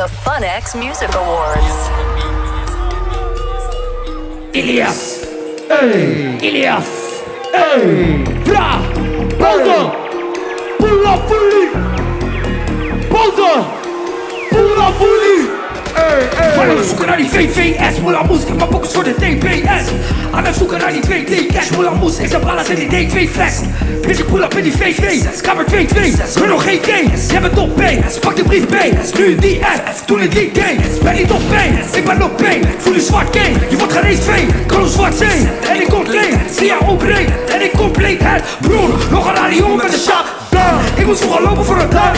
The Fun X Music Awards. Ilias. Hey. Ilias. Hey. Bra. Pauze. Pull up fully. Pauze. Pull up fully. Maar we zoeken naar die VVS, Moela Moes, ik heb mijn boekjes voor de TPS. Aan het zoeken naar die 2D-cash, Moela Moes, ik heb alles in die D2-flex. Bitch, ik pull up in die VV, kamer 2-2, kun nog geen K, jij bent op P, pak de brief B, nu die F, toen in die D, ben niet op P, ik ben op P, voel je zwart K, je wordt gereisd V, kan zwart C, en ik kom clean, zie jou opbreed, en ik compleet het, broer, nog een radio met een shot, ik moet vroeger lopen voor een plan.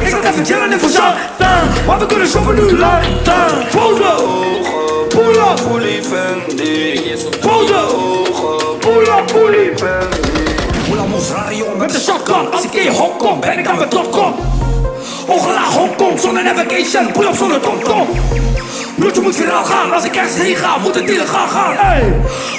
Ik zat even chillen in Verzand. Maar we kunnen shoppen nu lang. Pose. Pull up. Fully Fendi. Pose. Pull up. Rare jongen Met de shotgun. Als ik in Hongkong ben ik aan mijn topkom. Ongelaag Hongkong zonder navigation. Pull up zonder tomtom. Broertje moet viraal gaan, als ik ergens heen ga, moet het illegaal gaan.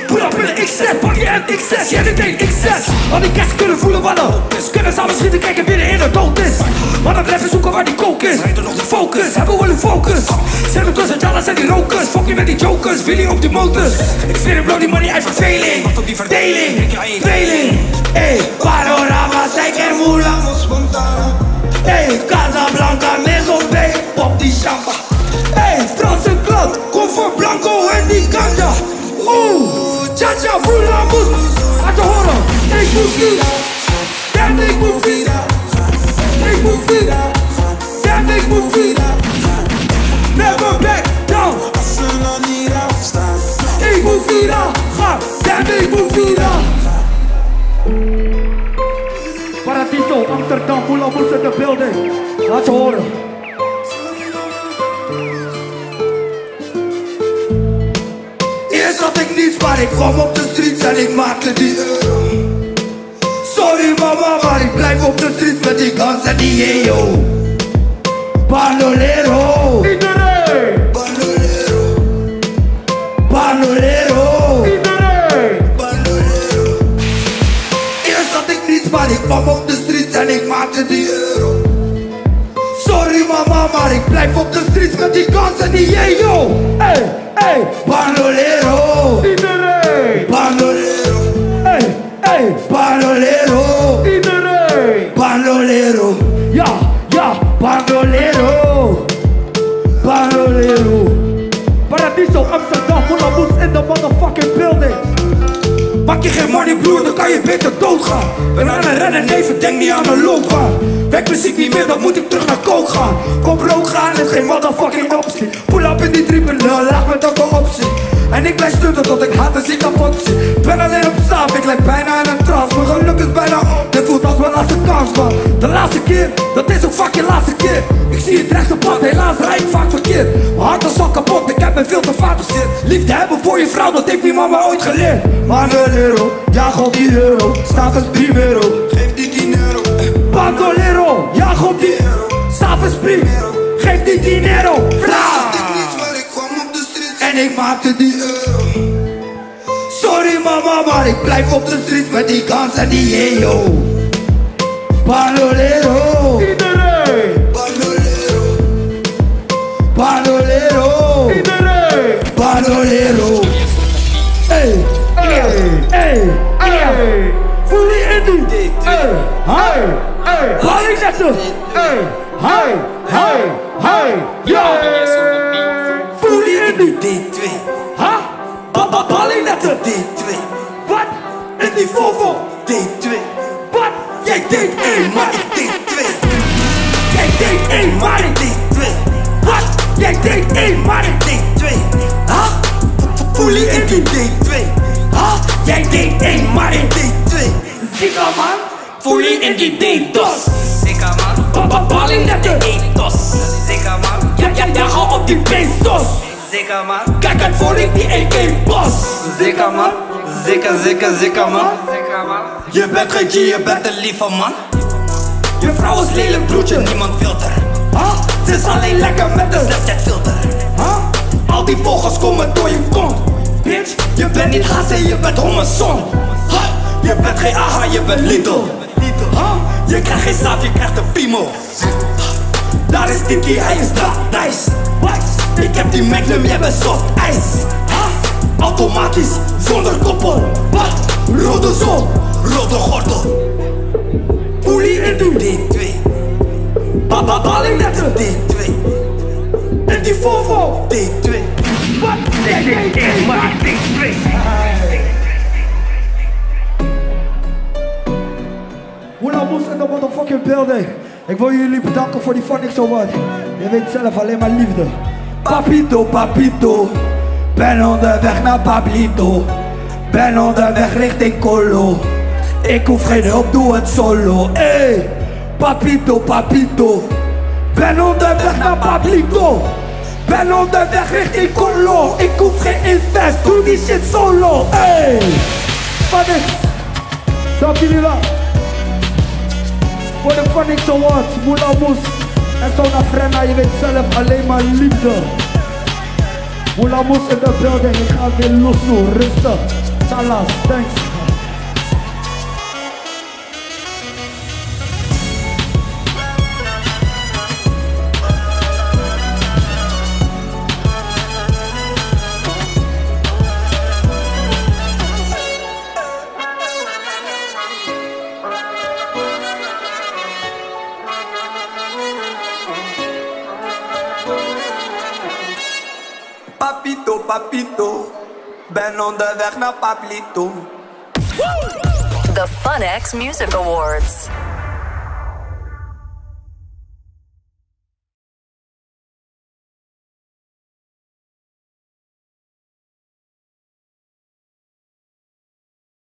Up in de X6, pak je MX6, jij dit een X6. Al die cats kunnen voelen wat er is. Kunnen samen schieten, kijken wie er in de dood is. Maar dan blijven zoeken waar die coke is. De focus, hebben we een focus. Zet me tussen Dallas en die rokers. Fuck je met die jokers, Willy op die motors. Ik vind het blow die money uit verveling. Wacht op die Verdeling, tweeling. Ey, panorama, zij en moela. Ey, Casablanca, Maison Ik moet vida. Damn, ik moet vida. Never back down. Ik moet vida. Ga, damn, ik moet vida. Paradiso, Amsterdam, Moela, moes in de building. Laat je horen. Eerst had ik niets, maar ik kwam op de streets en ik maakte die euro. Yo. Bandolero. Iedereen. Bandolero. Bandolero. Iedereen. Bandolero. Eerst had ik niets, maar ik kwam op de streets en ik maakte die euro. Sorry mama, maar ik blijf op de streets met die guns en die yo. Hey, hey. Bandolero. Iedereen. Bandolero. Hey, hey. Bandolero. Bandolero. Ja, ja. Bandolero. Bandolero. Paradiso, Amsterdam, Moela Moes in the motherfucking building. Maak je geen money broer, dan kan je beter doodgaan Ben aan het rennen, neven, denk niet aan een loopbaan Werk muziek niet meer, dan moet ik terug naar kook gaan Kom rook gaan, is geen motherfucking optie Pull up in die triple, laag met elke optie En ik blijf stunten tot ik haat en zie kapot zie Ben alleen op slaap, ik lijk bijna in een trance Mijn geluk is bijna op, dit voelt als mijn laatste kans man De laatste keer, dat is ook je laatste keer. Ik zie het rechte pad, helaas rijd ik vaak verkeerd. Mijn hart is al kapot, ik heb me veel te vaak bezit Liefde hebben voor je vrouw, dat heeft mijn mama ooit geleerd. Bandolero, jaag op die euro, status primero. Geef die dinero. Bandolero, jaag op die euro, status primero. Geef die dinero, vla! En ik maakte die euro. Sorry mama, maar ik blijf op de street met die guns en die yo Bandolero Bandolero Bandolero Bandolero Hey, hey, hey, hey. Je in die? Hey, hey, hey. Hey, hey, hey, hey. In die? D2, Ha? Papa, ik net zo? D2, Wat? In die Volvo? D2 Wat? Jij deed één, maar ik deed twee. Jij deed één, maar ik deed twee. Wat? Jij deed één, maar ik deed twee. Ha? Je in die? D2, Ha? Jij deed één, maar ik deed D2 Zika man, je in die D-DOS Zeker man, Papa balling net de ethos zeker man, Ja, ja, ja, ga op die pesos zeker man Kijk uit voor ik die AK bos Zeker man, zeker man Zeker man Je bent geen G, je bent een lieve man. Je vrouw is lelijk broertje, Niemand filter, ha? Ze is alleen lekker met de Snapchat filter. Ha? Al die vogels komen door je kont. Bitch, je bent niet Hasse, je bent homerson Ha? Je bent geen aha, je bent Lidl? Je krijgt geen saaf, je krijgt een piemel. Daar is Tiki, hij is dat, nice. Ik heb die Magnum, jij bent soft ijs. Automatisch, zonder koppel. Wat? Rode zon, rode gordel Poelie in de D2 Baba balling met de D2 En die Volvo D2 Wat? Nee, nee, maar D2 Hula Moes in de motherfucking building. Ik wil jullie bedanken voor die Phonics Award. Je weet zelf alleen maar liefde. Papito, papito. Ben onderweg naar Pablito. Ben onderweg richting Colo. Ik hoef geen hulp, doe het solo. Hey, papito, papito. Ben onderweg naar Pablito. Ben onderweg richting Colo. Ik hoef geen invest, doe die shit solo. Hey, Phonics. Dank jullie wel. Voor de Phonics Awards, Moes en Sona Frenna, je weet zelf alleen maar liefde. Moes in de building, ik ga weer los doen, rustig. Salas, thanks. Papito, papito, ben onderweg naar Pablito. The Fun X Music Awards.